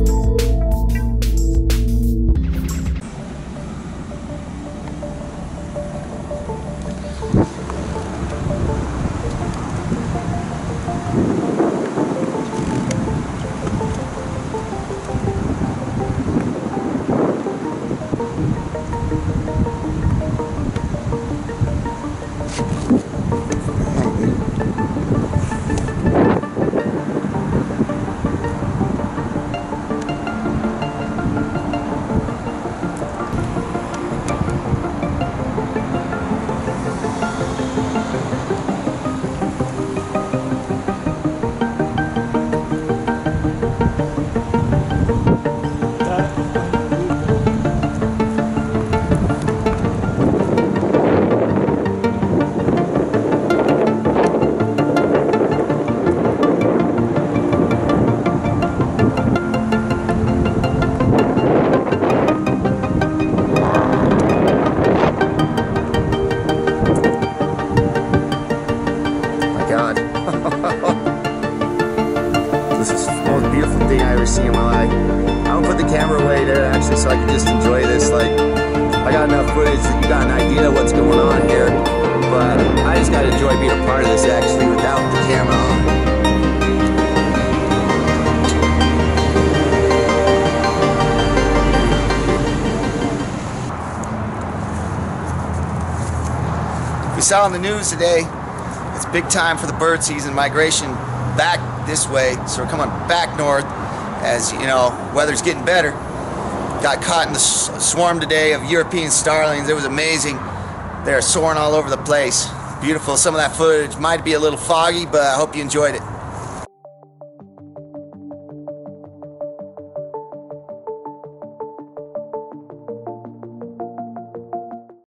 My God. this is the most beautiful thing I ever seen in my life. I'm gonna put the camera away there actually so I can just enjoy this. Like, I got enough footage that you got an idea of what's going on here, but I just gotta enjoy being a part of this actually without the camera on. We saw on the news today, it's big time for the bird season migration back this way. So we're coming back north as, you know, weather's getting better. Got caught in the swarm today of European starlings. It was amazing. They're soaring all over the place. Beautiful. Some of that footage might be a little foggy, but I hope you enjoyed it.